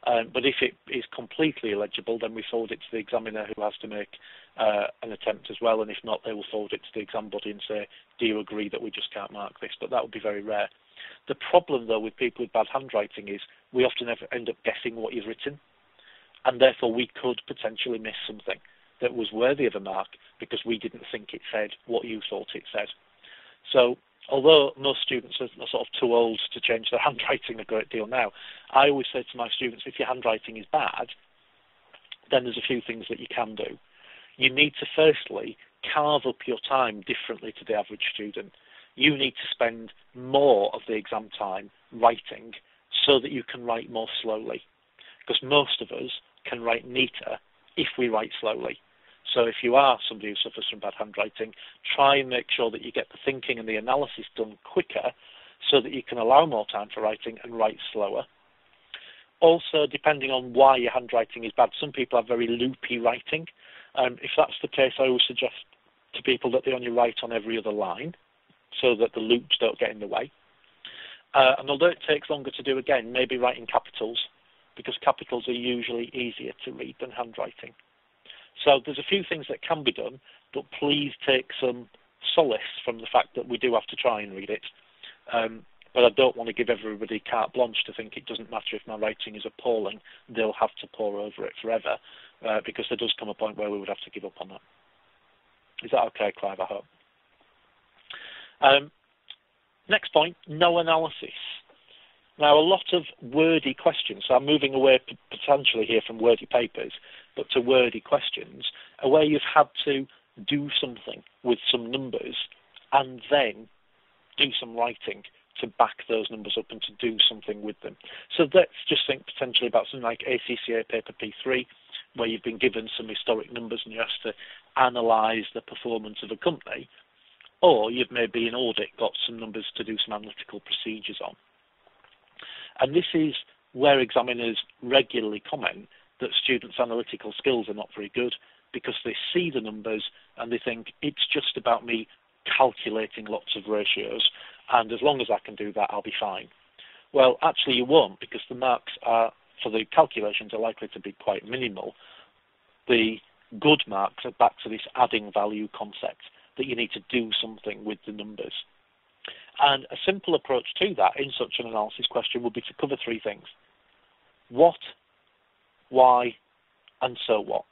Um, but if it is completely illegible, then we forward it to the examiner who has to make uh, an attempt as well. And if not, they will forward it to the exam body and say, do you agree that we just can't mark this? But that would be very rare. The problem, though, with people with bad handwriting is we often end up guessing what you've written. And therefore, we could potentially miss something that was worthy of a mark because we didn't think it said what you thought it said. So although most students are sort of too old to change their *laughs* handwriting a great deal now, I always say to my students, if your handwriting is bad, then there's a few things that you can do. You need to firstly carve up your time differently to the average student. You need to spend more of the exam time writing so that you can write more slowly. Because most of us can write neater if we write slowly. So if you are somebody who suffers from bad handwriting, try and make sure that you get the thinking and the analysis done quicker so that you can allow more time for writing and write slower. Also, depending on why your handwriting is bad, some people have very loopy writing. Um, if that's the case, I always suggest to people that they only write on every other line so that the loops don't get in the way. Uh, and although it takes longer to do again, maybe write in capitals because capitals are usually easier to read than handwriting. So there's a few things that can be done, but please take some solace from the fact that we do have to try and read it. Um, but I don't want to give everybody carte blanche to think it doesn't matter if my writing is appalling, they'll have to pore over it forever, uh, because there does come a point where we would have to give up on that. Is that okay, Clive? I hope. Um, next point, no analysis. Now, a lot of wordy questions, so I'm moving away potentially here from wordy papers, but to wordy questions, are where you've had to do something with some numbers and then do some writing to back those numbers up and to do something with them. So let's just think potentially about something like ACCA paper P3, where you've been given some historic numbers and you have to analyse the performance of a company, or you've maybe in audit got some numbers to do some analytical procedures on. And this is where examiners regularly comment that students' analytical skills are not very good because they see the numbers and they think it's just about me calculating lots of ratios and as long as I can do that I'll be fine. Well actually you won't because the marks are for the calculations are likely to be quite minimal. The good marks are back to this adding value concept that you need to do something with the numbers. And a simple approach to that in such an analysis question would be to cover three things. What, why, and so what.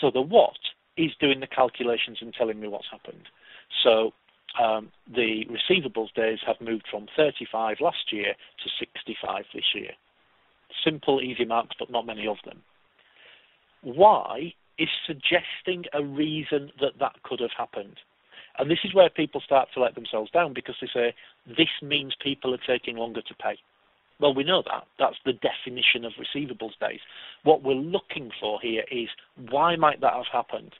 So the what is doing the calculations and telling me what's happened. So um, the receivables days have moved from 35 last year to 65 this year. Simple, easy marks, but not many of them. Why is suggesting a reason that that could have happened. And this is where people start to let themselves down because they say, this means people are taking longer to pay. Well, we know that. That's the definition of receivables days. What we're looking for here is why might that have happened?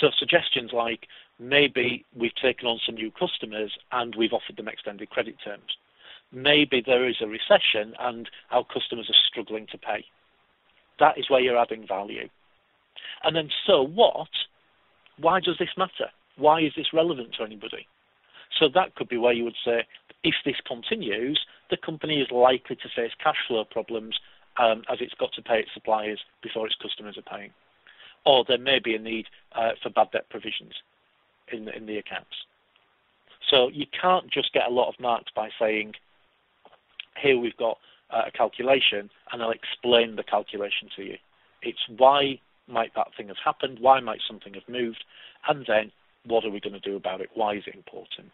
So suggestions like maybe we've taken on some new customers and we've offered them extended credit terms. Maybe there is a recession and our customers are struggling to pay. That is where you're adding value. And then so what? Why does this matter? Why is this relevant to anybody? So that could be where you would say, if this continues, the company is likely to face cash flow problems um, as it's got to pay its suppliers before its customers are paying. Or there may be a need uh, for bad debt provisions in the, in the accounts. So you can't just get a lot of marks by saying, here we've got uh, a calculation and I'll explain the calculation to you. It's why might that thing have happened? Why might something have moved? And then what are we going to do about it? Why is it important?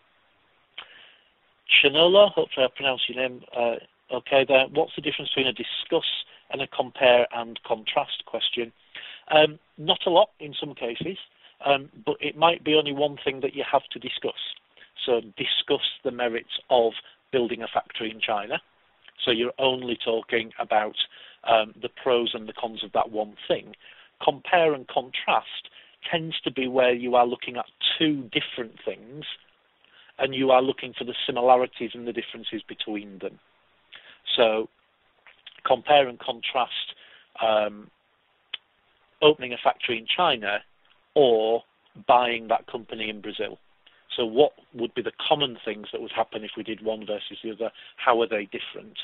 Shanola, hopefully I pronounced your name uh, okay there. What's the difference between a discuss and a compare and contrast question? Um, not a lot in some cases, um, but it might be only one thing that you have to discuss. So discuss the merits of building a factory in China. So you're only talking about um, the pros and the cons of that one thing. Compare and contrast tends to be where you are looking at two different things and you are looking for the similarities and the differences between them. So compare and contrast um, opening a factory in China or buying that company in Brazil. So what would be the common things that would happen if we did one versus the other? How are they different?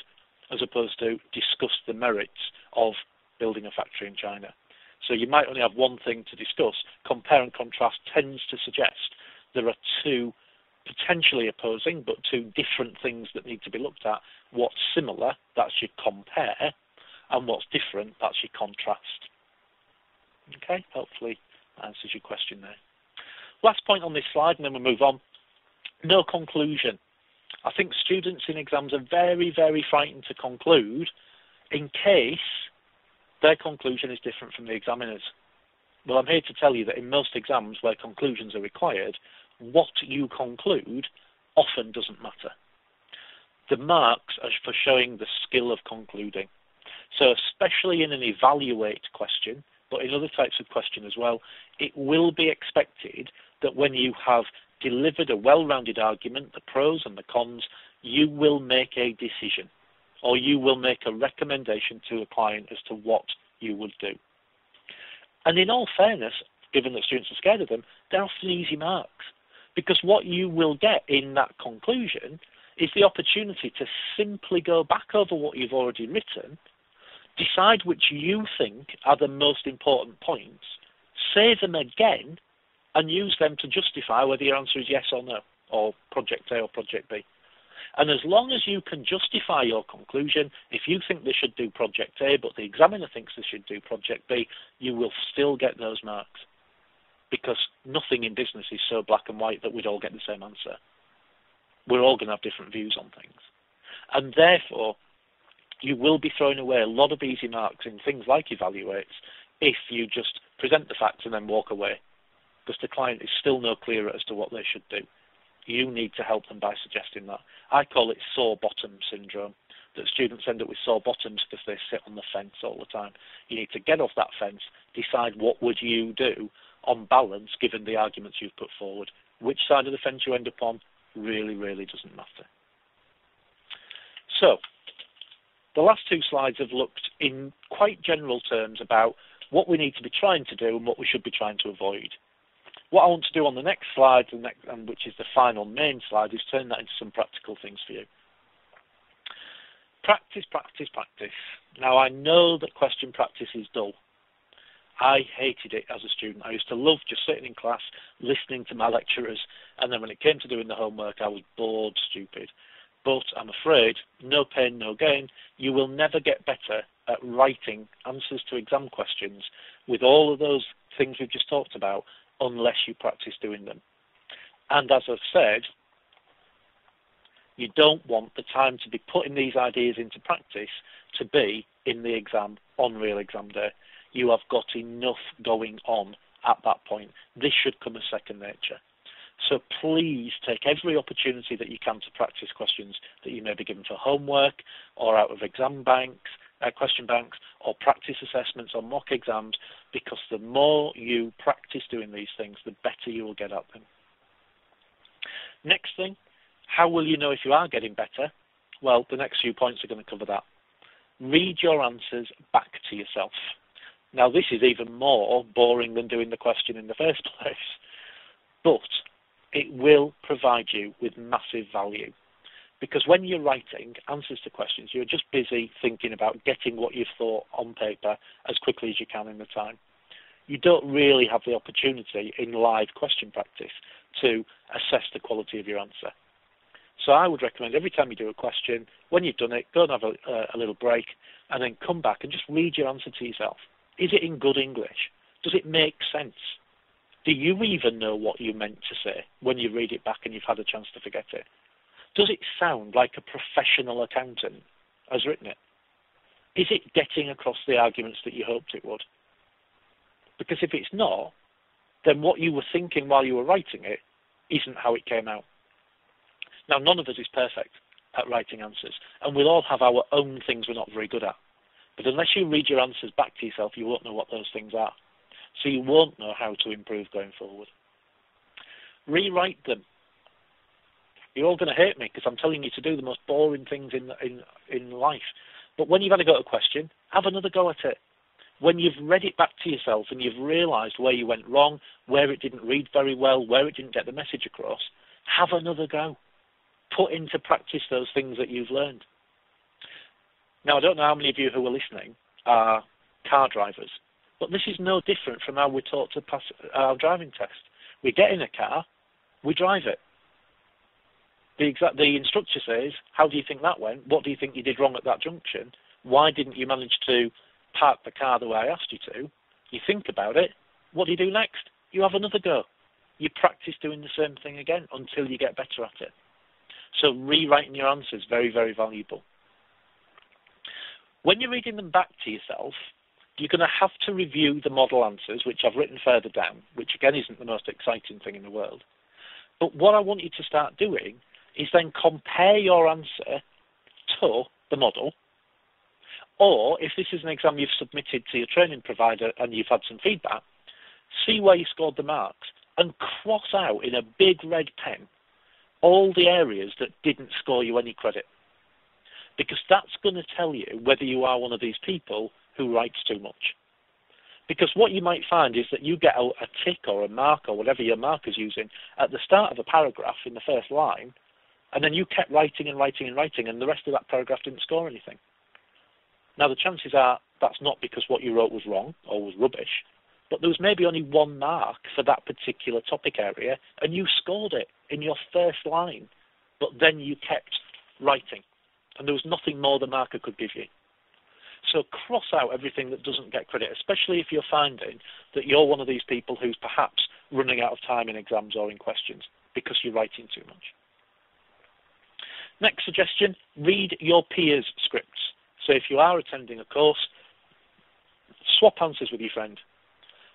As opposed to discuss the merits of building a factory in China. So you might only have one thing to discuss. Compare and contrast tends to suggest there are two potentially opposing but two different things that need to be looked at. What's similar, that's your compare, and what's different, that's your contrast. Okay, hopefully that answers your question there. Last point on this slide, and then we'll move on. No conclusion. I think students in exams are very, very frightened to conclude in case their conclusion is different from the examiner's. Well, I'm here to tell you that in most exams where conclusions are required, what you conclude often doesn't matter. The marks are for showing the skill of concluding. So especially in an evaluate question, but in other types of question as well, it will be expected that when you have delivered a well-rounded argument, the pros and the cons, you will make a decision or you will make a recommendation to a client as to what you would do. And in all fairness, given that students are scared of them, they're often easy marks. Because what you will get in that conclusion is the opportunity to simply go back over what you've already written, decide which you think are the most important points, say them again, and use them to justify whether your answer is yes or no, or project A or project B. And as long as you can justify your conclusion, if you think they should do project A, but the examiner thinks they should do project B, you will still get those marks. Because nothing in business is so black and white that we'd all get the same answer. We're all going to have different views on things. And therefore, you will be throwing away a lot of easy marks in things like evaluates if you just present the facts and then walk away. Because the client is still no clearer as to what they should do. You need to help them by suggesting that. I call it sore bottom syndrome, that students end up with sore bottoms because they sit on the fence all the time. You need to get off that fence, decide what would you do on balance given the arguments you've put forward. Which side of the fence you end up on really, really doesn't matter. So, the last two slides have looked in quite general terms about what we need to be trying to do and what we should be trying to avoid. What I want to do on the next slide, and which is the final main slide, is turn that into some practical things for you. Practice, practice, practice. Now I know that question practice is dull. I hated it as a student. I used to love just sitting in class, listening to my lecturers, and then when it came to doing the homework, I was bored stupid. But I'm afraid, no pain, no gain, you will never get better at writing answers to exam questions with all of those things we've just talked about unless you practice doing them. And as I've said, you don't want the time to be putting these ideas into practice to be in the exam on real exam day. You have got enough going on at that point. This should come as second nature. So please take every opportunity that you can to practice questions that you may be given for homework or out of exam banks uh, question banks or practice assessments or mock exams because the more you practice doing these things, the better you will get at them. Next thing, how will you know if you are getting better? Well, the next few points are going to cover that. Read your answers back to yourself. Now, this is even more boring than doing the question in the first *laughs* place, but it will provide you with massive value. Because when you're writing answers to questions, you're just busy thinking about getting what you've thought on paper as quickly as you can in the time. You don't really have the opportunity in live question practice to assess the quality of your answer. So I would recommend every time you do a question, when you've done it, go and have a, uh, a little break and then come back and just read your answer to yourself. Is it in good English? Does it make sense? Do you even know what you meant to say when you read it back and you've had a chance to forget it? Does it sound like a professional accountant has written it? Is it getting across the arguments that you hoped it would? Because if it's not, then what you were thinking while you were writing it isn't how it came out. Now, none of us is perfect at writing answers, and we'll all have our own things we're not very good at. But unless you read your answers back to yourself, you won't know what those things are. So you won't know how to improve going forward. Rewrite them. You're all going to hate me because I'm telling you to do the most boring things in, in, in life. But when you've had a go at a question, have another go at it. When you've read it back to yourself and you've realised where you went wrong, where it didn't read very well, where it didn't get the message across, have another go. Put into practice those things that you've learned. Now, I don't know how many of you who are listening are car drivers, but this is no different from how we're taught to pass our driving test. We get in a car, we drive it. The, exact, the instructor says, How do you think that went? What do you think you did wrong at that junction? Why didn't you manage to park the car the way I asked you to? You think about it. What do you do next? You have another go. You practice doing the same thing again until you get better at it. So rewriting your answers is very, very valuable. When you're reading them back to yourself, you're going to have to review the model answers, which I've written further down, which again isn't the most exciting thing in the world. But what I want you to start doing is then compare your answer to the model. Or if this is an exam you've submitted to your training provider and you've had some feedback, see where you scored the marks and cross out in a big red pen all the areas that didn't score you any credit. Because that's going to tell you whether you are one of these people who writes too much. Because what you might find is that you get a, a tick or a mark or whatever your marker's using at the start of a paragraph in the first line, and then you kept writing and writing and writing, and the rest of that paragraph didn't score anything. Now, the chances are that's not because what you wrote was wrong or was rubbish, but there was maybe only one mark for that particular topic area, and you scored it in your first line, but then you kept writing, and there was nothing more the marker could give you. So cross out everything that doesn't get credit, especially if you're finding that you're one of these people who's perhaps running out of time in exams or in questions because you're writing too much. Next suggestion, read your peers' scripts. So if you are attending a course, swap answers with your friend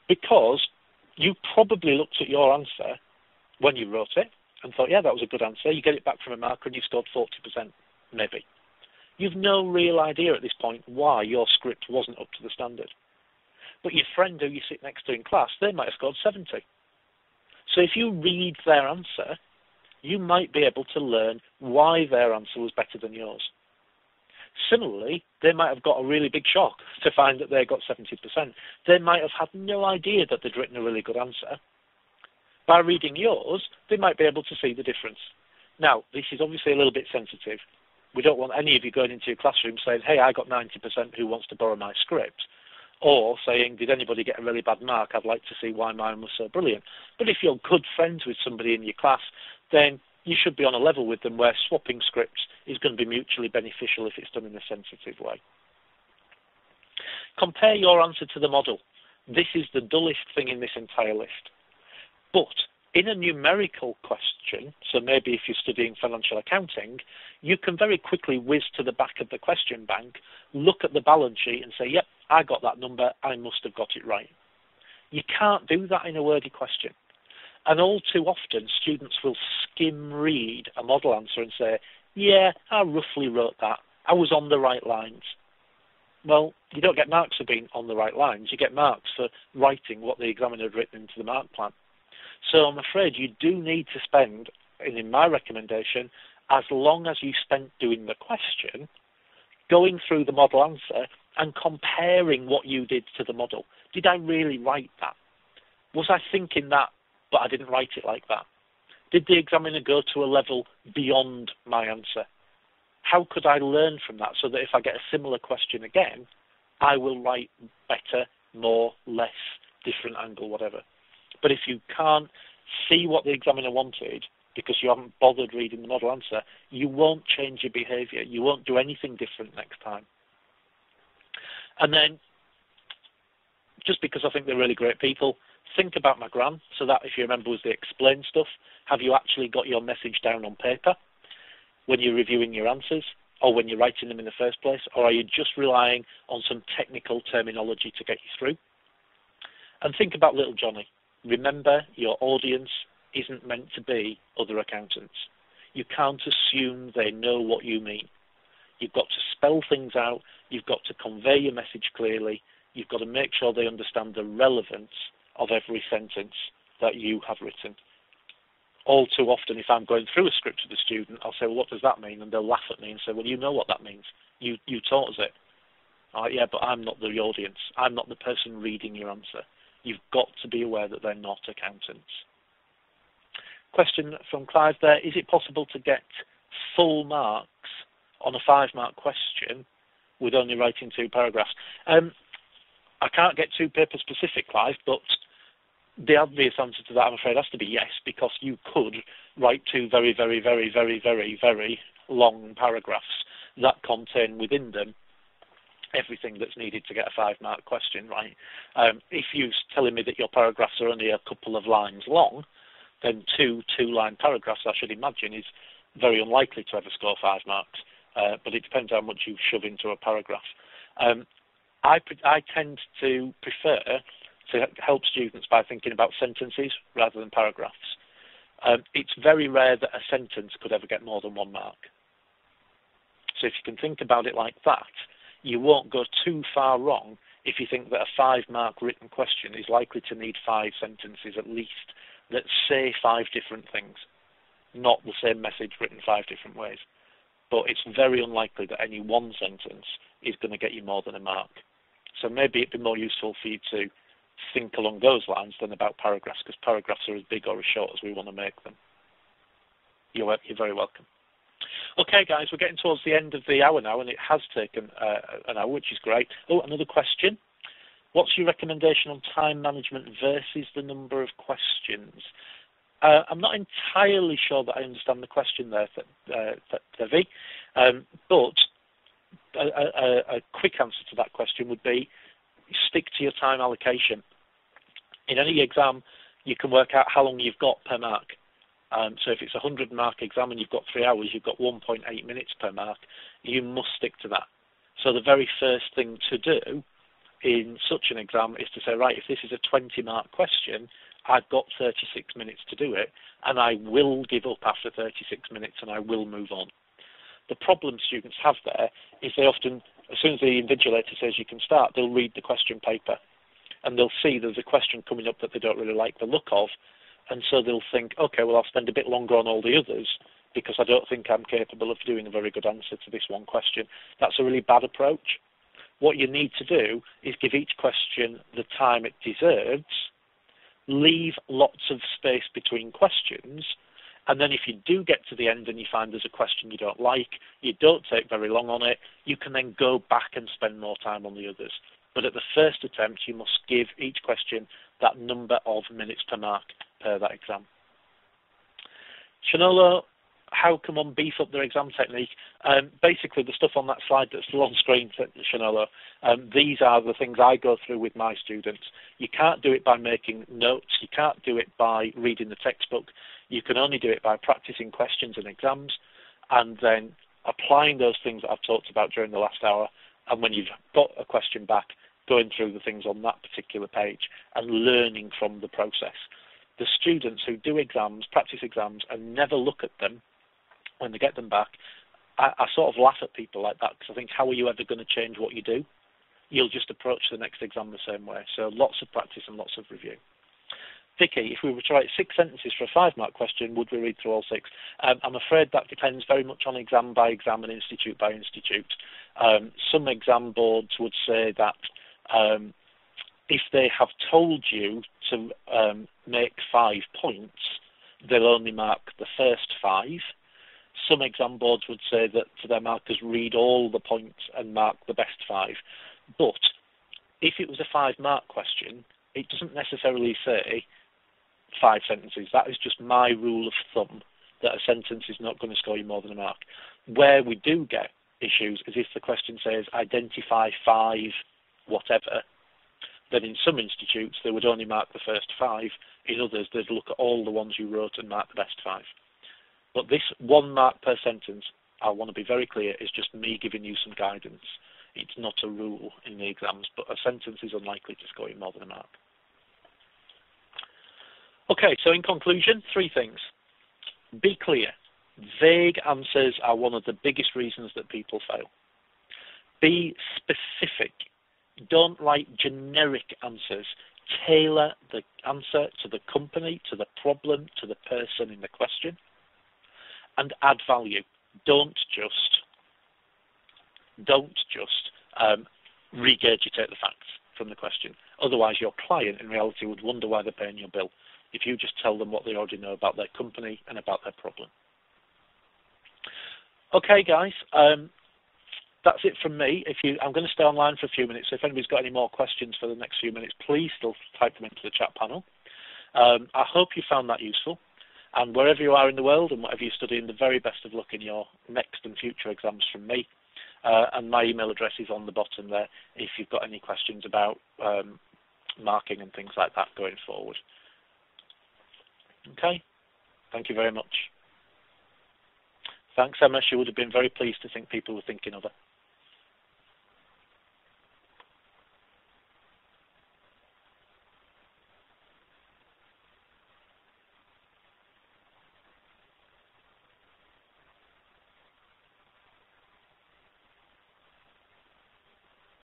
because you probably looked at your answer when you wrote it and thought, yeah, that was a good answer. You get it back from a marker and you've scored 40%, maybe. You've no real idea at this point why your script wasn't up to the standard. But your friend who you sit next to in class, they might have scored 70. So if you read their answer, you might be able to learn why their answer was better than yours. Similarly, they might have got a really big shock to find that they got 70%. They might have had no idea that they'd written a really good answer. By reading yours, they might be able to see the difference. Now, this is obviously a little bit sensitive. We don't want any of you going into your classroom saying, hey, I got 90%, who wants to borrow my script? Or saying, did anybody get a really bad mark? I'd like to see why mine was so brilliant. But if you're good friends with somebody in your class, then you should be on a level with them where swapping scripts is going to be mutually beneficial if it's done in a sensitive way. Compare your answer to the model. This is the dullest thing in this entire list. But in a numerical question, so maybe if you're studying financial accounting, you can very quickly whiz to the back of the question bank, look at the balance sheet and say, yep, I got that number, I must have got it right. You can't do that in a wordy question. And all too often, students will skim read a model answer and say, yeah, I roughly wrote that. I was on the right lines. Well, you don't get marks for being on the right lines. You get marks for writing what the examiner had written into the mark plan. So I'm afraid you do need to spend, and in my recommendation, as long as you spent doing the question, going through the model answer and comparing what you did to the model. Did I really write that? Was I thinking that but I didn't write it like that? Did the examiner go to a level beyond my answer? How could I learn from that so that if I get a similar question again, I will write better, more, less, different angle, whatever. But if you can't see what the examiner wanted because you haven't bothered reading the model answer, you won't change your behaviour. You won't do anything different next time. And then, just because I think they're really great people, think about my gran. So that, if you remember, was the explain stuff. Have you actually got your message down on paper when you're reviewing your answers, or when you're writing them in the first place, or are you just relying on some technical terminology to get you through? And think about little Johnny. Remember, your audience isn't meant to be other accountants. You can't assume they know what you mean. You've got to spell things out. You've got to convey your message clearly. You've got to make sure they understand the relevance of every sentence that you have written. All too often, if I'm going through a script with a student, I'll say, well, what does that mean? And they'll laugh at me and say, well, you know what that means. You, you taught us it. Uh, yeah, but I'm not the audience. I'm not the person reading your answer. You've got to be aware that they're not accountants. Question from Clive there, is it possible to get full marks on a five mark question with only writing two paragraphs? Um, I can't get too paper specific, Clive, but the obvious answer to that, I'm afraid, has to be yes, because you could write two very, very, very, very, very, very long paragraphs that contain within them everything that's needed to get a five mark question right. Um, if you're telling me that your paragraphs are only a couple of lines long, then two two line paragraphs, I should imagine, is very unlikely to ever score five marks. Uh, but it depends how much you shove into a paragraph. Um, I, I tend to prefer to help students by thinking about sentences rather than paragraphs. Um, it's very rare that a sentence could ever get more than one mark. So if you can think about it like that, you won't go too far wrong if you think that a five mark written question is likely to need five sentences at least that say five different things, not the same message written five different ways. But it's very unlikely that any one sentence is going to get you more than a mark. So maybe it'd be more useful for you to think along those lines than about paragraphs, because paragraphs are as big or as short as we want to make them. You're, you're very welcome. Okay, guys, we're getting towards the end of the hour now, and it has taken uh, an hour, which is great. Oh, another question. What's your recommendation on time management versus the number of questions? Uh, I'm not entirely sure that I understand the question there, uh, Devi, um, but a, a, a quick answer to that question would be stick to your time allocation. In any exam, you can work out how long you've got per mark. Um, so if it's a 100 mark exam and you've got three hours, you've got 1.8 minutes per mark. You must stick to that. So the very first thing to do in such an exam is to say, right, if this is a 20 mark question, I've got 36 minutes to do it, and I will give up after 36 minutes and I will move on. The problem students have there is they often, as soon as the invigilator says you can start, they'll read the question paper and they'll see there's a question coming up that they don't really like the look of, and so they'll think, okay, well, I'll spend a bit longer on all the others because I don't think I'm capable of doing a very good answer to this one question. That's a really bad approach. What you need to do is give each question the time it deserves, leave lots of space between questions, and then if you do get to the end and you find there's a question you don't like, you don't take very long on it, you can then go back and spend more time on the others. But at the first attempt, you must give each question that number of minutes per mark per that exam. Shanolo, how can one beef up their exam technique? Um, basically, the stuff on that slide that's still on screen, Shanolo, um, these are the things I go through with my students. You can't do it by making notes. You can't do it by reading the textbook. You can only do it by practicing questions and exams and then applying those things that I've talked about during the last hour. And when you've got a question back, going through the things on that particular page and learning from the process. The students who do exams, practice exams, and never look at them when they get them back, I, I sort of laugh at people like that because I think, how are you ever going to change what you do? You'll just approach the next exam the same way. So lots of practice and lots of review. Vicky, if we were to write six sentences for a five-mark question, would we read through all six? Um, I'm afraid that depends very much on exam by exam and institute by institute. Um, some exam boards would say that um, if they have told you to um, make five points, they'll only mark the first five. Some exam boards would say that to their markers, read all the points and mark the best five. But if it was a five mark question, it doesn't necessarily say five sentences. That is just my rule of thumb that a sentence is not going to score you more than a mark. Where we do get issues is if the question says identify five whatever, then in some institutes they would only mark the first five. In others, they'd look at all the ones you wrote and mark the best five. But this one mark per sentence, I want to be very clear, is just me giving you some guidance. It's not a rule in the exams, but a sentence is unlikely to score you more than a mark. Okay, so in conclusion, three things. Be clear. Vague answers are one of the biggest reasons that people fail Be specific. Don't write generic answers. Tailor the answer to the company, to the problem, to the person in the question, and add value. Don't just don't just um, regurgitate the facts from the question. Otherwise, your client in reality would wonder why they're paying your bill if you just tell them what they already know about their company and about their problem. Okay, guys, um, that's it from me. If you, I'm going to stay online for a few minutes. So if anybody's got any more questions for the next few minutes, please still type them into the chat panel. Um, I hope you found that useful. And wherever you are in the world and whatever you're studying, the very best of luck in your next and future exams from me. Uh, and my email address is on the bottom there if you've got any questions about um, marking and things like that going forward. Okay, thank you very much. Thanks, Emma. She would have been very pleased to think people were thinking of her.